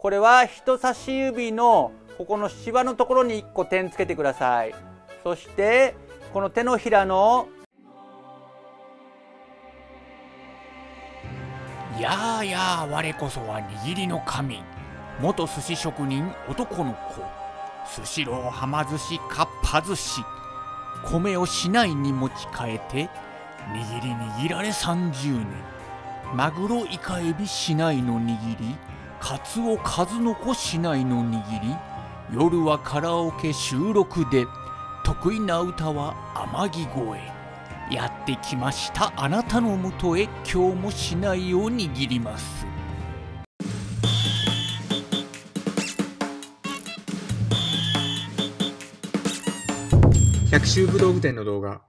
これは人差し指のここのシワのところに1個点つけてください。そしてこの手のひらのやあやあ我こそは握りの神。元寿司職人男の子。スシローはま寿司かっぱ寿司。米を市内に持ち帰って握り握られ30年。マグロイカエビ市内の握り。カツオ数の子市内の握り。夜はカラオケ収録で得意な歌は天城越え。やってきました。あなたのもとへ今日も市内を握ります。百秋武道具店の動画。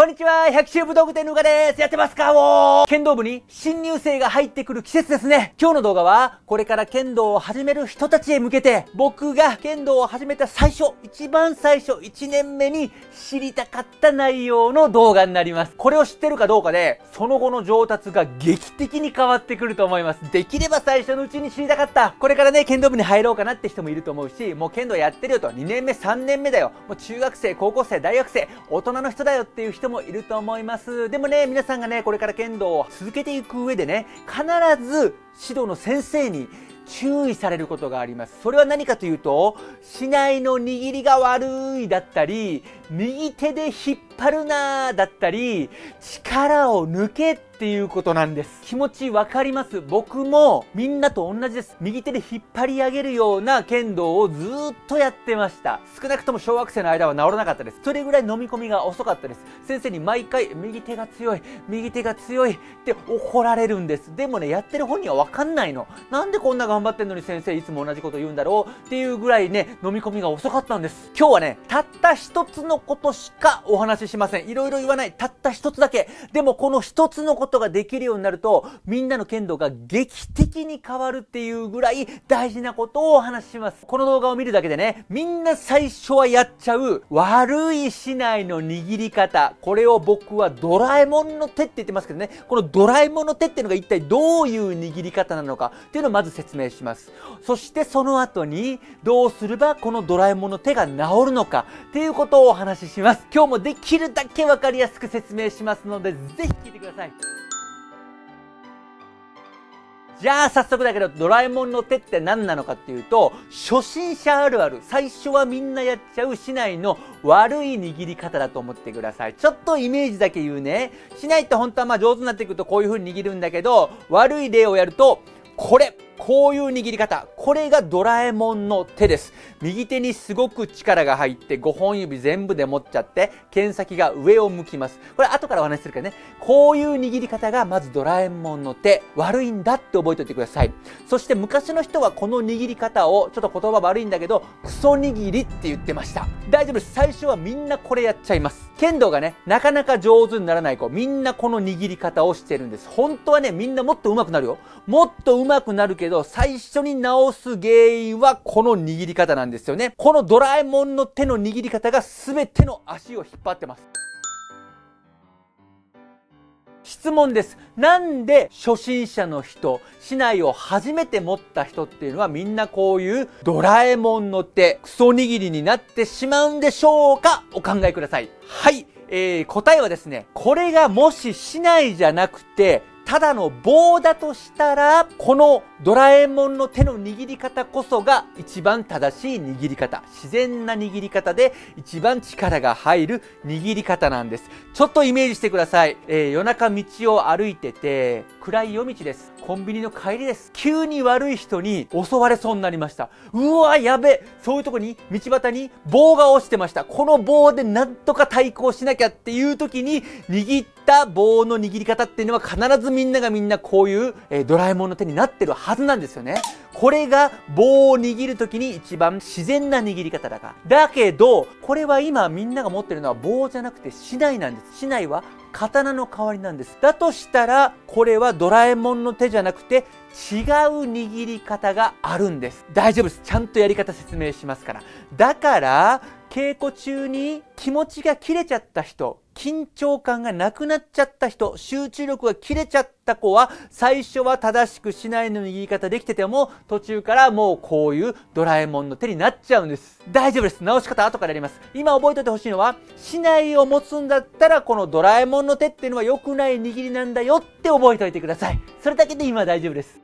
こんにちは、百秋武道具店のうがです。やってますかおー剣道部に新入生が入ってくる季節ですね。今日の動画は、これから剣道を始める人たちへ向けて、僕が剣道を始めた最初、一番最初、1年目に知りたかった内容の動画になります。これを知ってるかどうかで、その後の上達が劇的に変わってくると思います。できれば最初のうちに知りたかった。これからね、剣道部に入ろうかなって人もいると思うし、もう剣道やってるよと、2年目、3年目だよ。もう中学生、高校生、大学生、大人の人だよっていう人ももいると思います。でもね、皆さんがね、これから剣道を続けていく上でね、必ず指導の先生に注意されることがあります。それは何かというと、市内の握りが悪いだったり、右手で引っ張るなだったり、力を抜けっていうことなんです。気持ちわかります僕もみんなと同じです。右手で引っ張り上げるような剣道をずっとやってました。少なくとも小学生の間は治らなかったです。それぐらい飲み込みが遅かったです。先生に毎回右手が強い、右手が強いって怒られるんです。でもね、やってる本人はわかんないの。なんでこんな頑頑張ってんのに先生いつも同じこと言うんだろうっていうぐらいね、飲み込みが遅かったんです。今日はね、たった一つのことしかお話ししません。いろいろ言わない。たった一つだけ。でもこの一つのことができるようになると、みんなの剣道が劇的に変わるっていうぐらい大事なことをお話しします。この動画を見るだけでね、みんな最初はやっちゃう悪い市内の握り方。これを僕はドラえもんの手って言ってますけどね、このドラえもんの手っていうのが一体どういう握り方なのかっていうのをまず説明します。そしてその後にどうすればこのドラえもんの手が治るのかっていうことをお話しします。今日もできるだけわかりやすく説明しますので、ぜひ聞いてください。じゃあ早速だけどドラえもんの手って何なのかっていうと初心者あるある最初はみんなやっちゃう市内の悪い握り方だと思ってくださいちょっとイメージだけ言うね市内って本当はまあ上手になっていくとこういう風に握るんだけど悪い例をやるとこれこういう握り方。これがドラえもんの手です。右手にすごく力が入って5本指全部で持っちゃって剣先が上を向きます。これ後からお話しするからね。こういう握り方がまずドラえもんの手。悪いんだって覚えておいてください。そして昔の人はこの握り方をちょっと言葉悪いんだけどクソ握りって言ってました。大丈夫です。最初はみんなこれやっちゃいます。剣道がね、なかなか上手にならない子、みんなこの握り方をしてるんです。本当はね、みんなもっと上手くなるよ。もっと上手くなるけど、最初に直す原因はこの握り方なんですよね。このドラえもんの手の握り方が全ての足を引っ張ってます。質問です。なんで初心者の人、市内を初めて持った人っていうのはみんなこういうドラえもんの手、クソ握りになってしまうんでしょうか？お考えください。はい。えー、答えはですね、これがもし市内じゃなくて、ただの棒だとしたら、このドラえもんの手の握り方こそが一番正しい握り方。自然な握り方で一番力が入る握り方なんです。ちょっとイメージしてください。えー、夜中道を歩いてて、暗い夜道です。コンビニの帰りです。急に悪い人に襲われそうになりました。うわ、やべそういうとこに、道端に棒が落ちてました。この棒でなんとか対抗しなきゃっていう時に、握った棒の握り方っていうのは必ずみんながみんなこういう、えー、ドラえもんの手になってるはずなんですよね。これが棒を握る時に一番自然な握り方だから。だけど、これは今みんなが持ってるのは棒じゃなくて竹刀なんです。竹刀は刀の代わりなんです。だとしたら、これはドラえもんの手じゃなくて、違う握り方があるんです。大丈夫です。ちゃんとやり方説明しますから。だから、稽古中に気持ちが切れちゃった人、緊張感がなくなっちゃった人、集中力が切れちゃった子は、最初は正しくしないの握り方できてても、途中からもうこういうドラえもんの手になっちゃうんです。大丈夫です。直し方後からやります。今覚えておいてほしいのは、しないを持つんだったら、このドラえもんの手っていうのは良くない握りなんだよって覚えておいてください。それだけで今大丈夫です。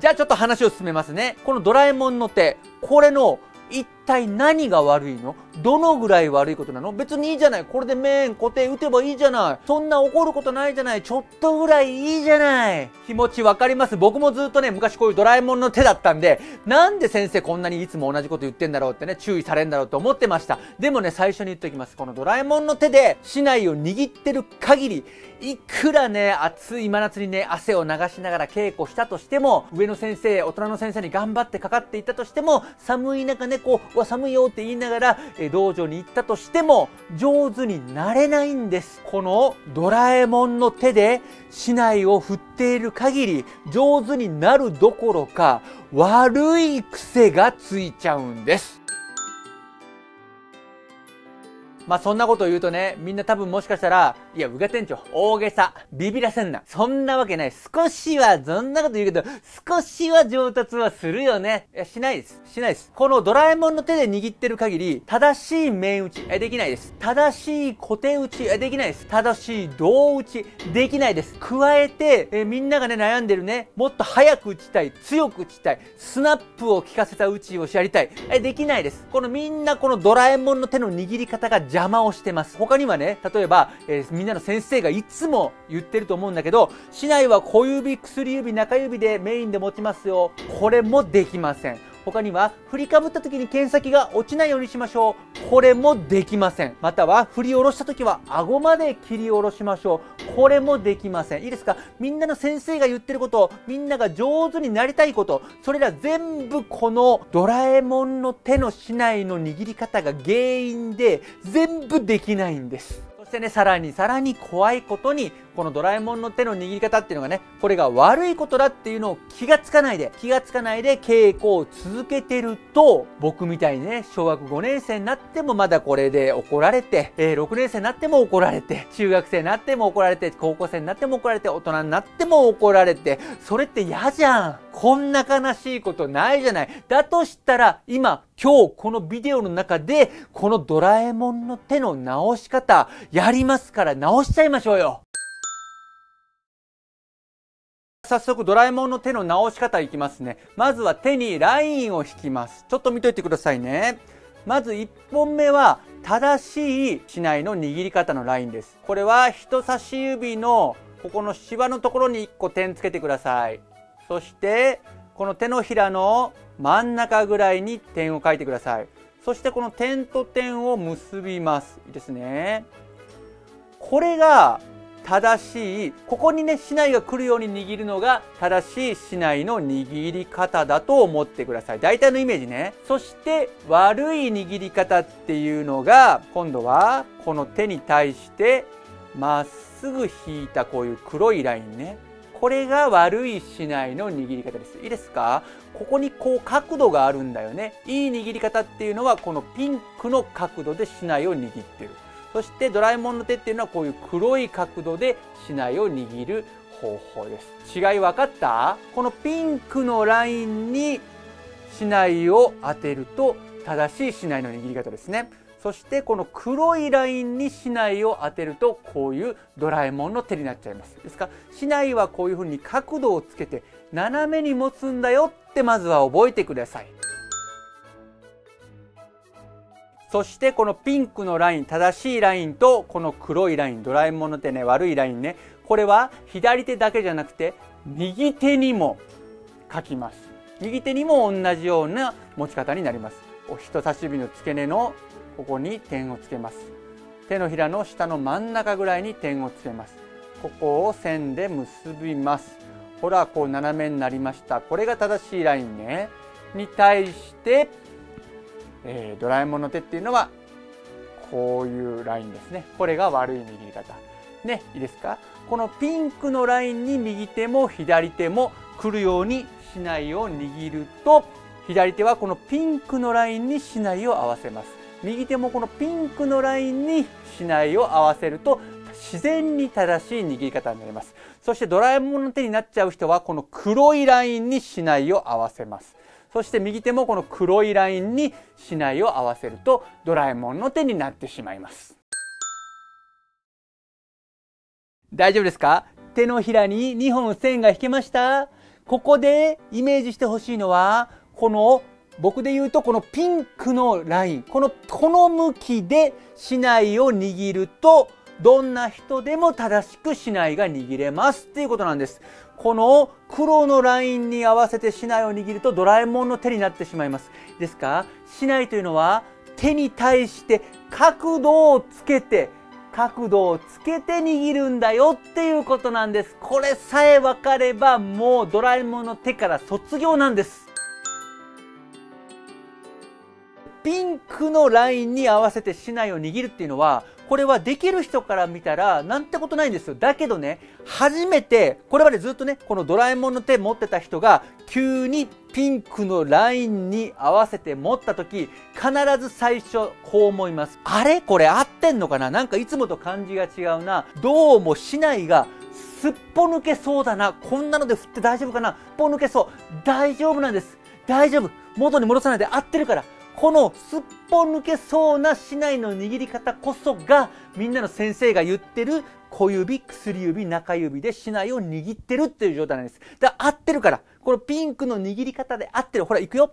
じゃあちょっと話を進めますね。このドラえもんの手、これの一体何が悪いの？どのぐらい悪いことなの？別にいいじゃない。これで面固定打てばいいじゃない。そんな怒ることないじゃない。ちょっとぐらいいいじゃない。気持ちわかります？僕もずっとね、昔こういうドラえもんの手だったんで、なんで先生こんなにいつも同じこと言ってんだろうってね、注意されんだろうと思ってました。でもね、最初に言っておきます。このドラえもんの手で市内を握ってる限り、いくらね、暑い真夏にね、汗を流しながら稽古したとしても、上の先生、大人の先生に頑張ってかかっていたとしても、寒い中ね、こう、うわ、寒いよって言いながら、道場に行ったとしても、上手になれないんです。このドラえもんの手で、竹刀を振っている限り、上手になるどころか、悪い癖がついちゃうんです。まあそんなこと言うとね、みんな多分もしかしたら、いや、宇賀店長、大げさ、ビビらせんな。そんなわけない。少しは、そんなこと言うけど、少しは上達はするよね。いや、しないです。しないです。このドラえもんの手で握ってる限り、正しい面打ち、え、できないです。正しい小手打ち、え、できないです。正しい胴打ち、できないです。加えて、え、みんながね、悩んでるね、もっと早く打ちたい、強く打ちたい、スナップを効かせた打ちをやりたい。え、できないです。このみんなこのドラえもんの手の握り方が邪魔をしてます。他にはね、例えば、えー、みんなの先生がいつも言ってると思うんだけど、市内は小指、薬指、中指でメインで持ちますよ。これもできません。他には、振りかぶった時に剣先が落ちないようにしましょう。これもできません。または、振り下ろした時は、顎まで切り下ろしましょう。これもできません。いいですか？みんなの先生が言ってること、みんなが上手になりたいこと、それら全部このドラえもんの手のしないの握り方が原因で、全部できないんです。そしてね、さらにさらに怖いことに、このドラえもんの手の握り方っていうのがね、これが悪いことだっていうのを気がつかないで、気がつかないで稽古を続けてると、僕みたいにね、小学5年生になってもまだこれで怒られて、えー、6年生になっても怒られて、中学生になっても怒られて、高校生になっても怒られて、大人になっても怒られて、それって嫌じゃん。こんな悲しいことないじゃない。だとしたら、今、今日このビデオの中で、このドラえもんの手の直し方、やりますから直しちゃいましょうよ。早速ドラえもんの手の直し方いきますね。まずは手にラインを引きます。ちょっと見といてくださいね。まず1本目は正しい竹刀の握り方のラインです。これは人差し指のここのシワのところに1個点つけてください。そしてこの手のひらの真ん中ぐらいに点を書いてください。そしてこの点と点を結びます。いいですね。これが正しい、ここにね、市内が来るように握るのが正しい市内の握り方だと思ってください。大体のイメージね。そして悪い握り方っていうのが、今度はこの手に対してまっすぐ引いたこういう黒いラインね。これが悪い市内の握り方です。いいですか？ここにこう角度があるんだよね。いい握り方っていうのはこのピンクの角度で市内を握ってる。そしてドラえもんの手っていうのはこういう黒い角度で竹刀を握る方法です。違い分かった？このピンクのラインに竹刀を当てると正しい竹刀の握り方ですね。そしてこの黒いラインに竹刀を当てるとこういうドラえもんの手になっちゃいます。ですから竹刀はこういうふうに角度をつけて斜めに持つんだよってまずは覚えてください。そしてこのピンクのライン、正しいラインとこの黒いライン、ドラえもんの手ね、悪いラインね、これは左手だけじゃなくて右手にも書きます。右手にも同じような持ち方になります。人差し指の付け根のここに点をつけます。手のひらの下の真ん中ぐらいに点をつけます。ここを線で結びます。ほら、こう斜めになりました。これが正しいラインね。に対して、えー、ドラえもんの手っていうのはこういうラインですね。これが悪い握り方。ねいいですか？このピンクのラインに右手も左手も来るように竹刀を握ると左手はこのピンクのラインに竹刀を合わせます。右手もこのピンクのラインに竹刀を合わせると自然に正しい握り方になります。そしてドラえもんの手になっちゃう人はこの黒いラインに竹刀を合わせます。そして右手もこの黒いラインに竹刀を合わせるとドラえもんの手になってしまいます。大丈夫ですか？手のひらに2本線が引けました？ここでイメージしてほしいのはこの僕で言うとこのピンクのライン。このこの向きで竹刀を握るとどんな人でも正しく竹刀が握れますっていうことなんです。この黒のラインに合わせて竹刀を握るとドラえもんの手になってしまいます。ですか？竹刀というのは手に対して角度をつけて角度をつけて握るんだよっていうことなんです。これさえ分かればもうドラえもんの手から卒業なんです。ピンクのラインに合わせて竹刀を握るっていうのはこれはできる人から見たらなんてことないんですよ。だけどね初めてこれまでずっとねこのドラえもんの手持ってた人が急にピンクのラインに合わせて持った時必ず最初こう思います。あれこれ合ってんのかな？なんかいつもと感じが違うな。どうも竹刀がすっぽ抜けそうだな。こんなので振って大丈夫かな？すっぽ抜けそう。大丈夫なんです。大丈夫。元に戻さないで合ってるから。このすっぽ抜けそうな竹刀の握り方こそがみんなの先生が言ってる小指、薬指、中指で竹刀を握ってるっていう状態なんです。だから合ってるから、このピンクの握り方で合ってる。ほら、いくよ。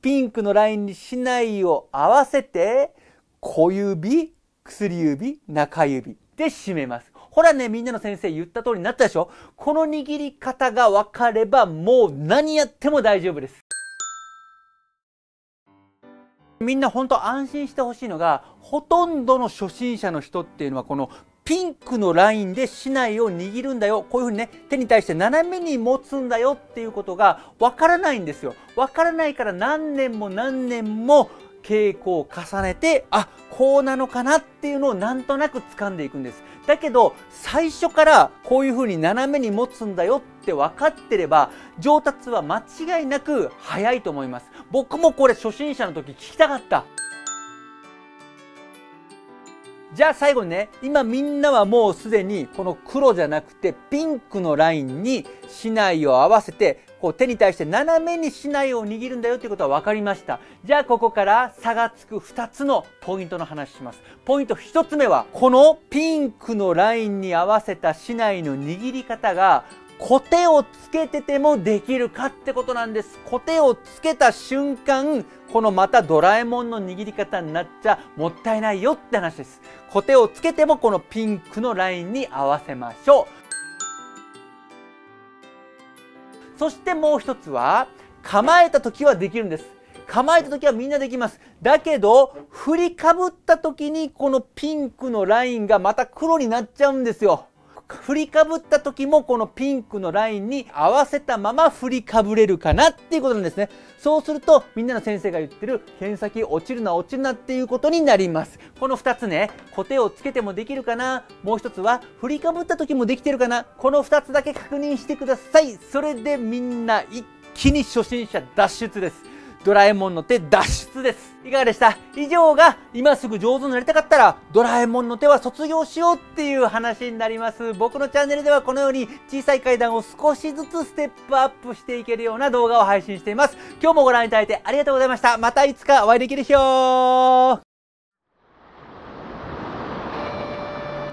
ピンクのラインに竹刀を合わせて、小指、薬指、中指で締めます。ほらね、みんなの先生言った通りになったでしょこの握り方が分かればもう何やっても大丈夫です。みんな本当安心してほしいのがほとんどの初心者の人っていうのはこのピンクのラインで竹刀を握るんだよこういうふうにね手に対して斜めに持つんだよっていうことがわからないんですよ。わからないから何年も何年も稽古を重ねてあこうなのかなっていうのをなんとなく掴んでいくんです。だけど最初からこういうふうに斜めに持つんだよって分かってれば上達は間違いなく早いと思います。僕もこれ初心者の時聞きたかった。じゃあ最後にね、今みんなはもうすでにこの黒じゃなくてピンクのラインに竹刀を合わせてこう手に対して斜めに竹刀を握るんだよということは分かりました。じゃあここから差がつく2つのポイントの話します。ポイント1つ目はこのピンクのラインに合わせた竹刀の握り方がコテをつけててもできるかってことなんです。コテをつけた瞬間、このまたドラえもんの握り方になっちゃもったいないよって話です。コテをつけてもこのピンクのラインに合わせましょう。そしてもう一つは、構えた時はできるんです。構えた時はみんなできます。だけど、振りかぶった時にこのピンクのラインがまた黒になっちゃうんですよ。振りかぶった時もこのピンクのラインに合わせたまま振りかぶれるかなっていうことなんですね。そうするとみんなの先生が言ってる剣先落ちるな落ちるなっていうことになります。この2つね、コテをつけてもできるかな？もう1つは振りかぶった時もできてるかな？この2つだけ確認してください。それでみんな一気に初心者脱出です。ドラえもんの手脱出です。いかがでした？以上が今すぐ上手になりたかったらドラえもんの手は卒業しようっていう話になります。僕のチャンネルではこのように小さい階段を少しずつステップアップしていけるような動画を配信しています。今日もご覧いただいてありがとうございました。またいつかお会いできる日を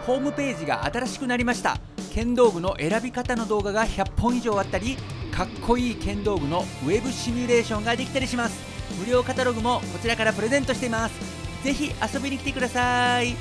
ホームページが新しくなりました剣道具の選び方の動画が100本以上あったりかっこいい剣道具のウェブシミュレーションができたりします。無料カタログもこちらからプレゼントしています。ぜひ遊びに来てください。